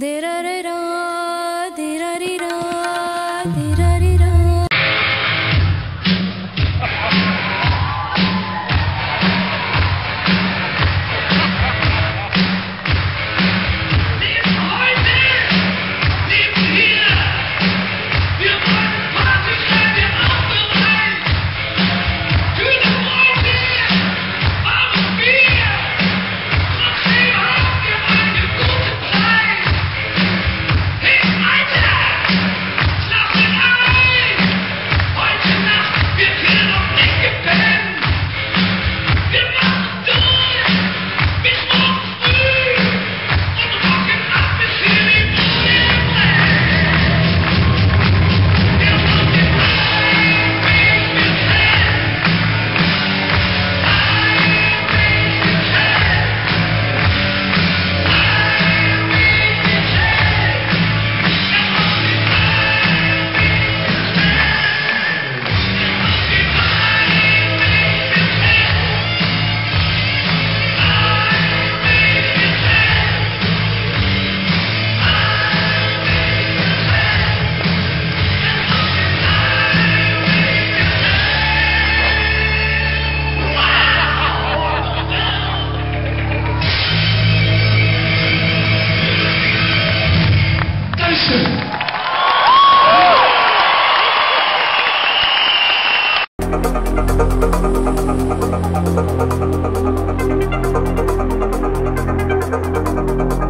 Dira-ra-ra, dira-ri-ra. Thank you.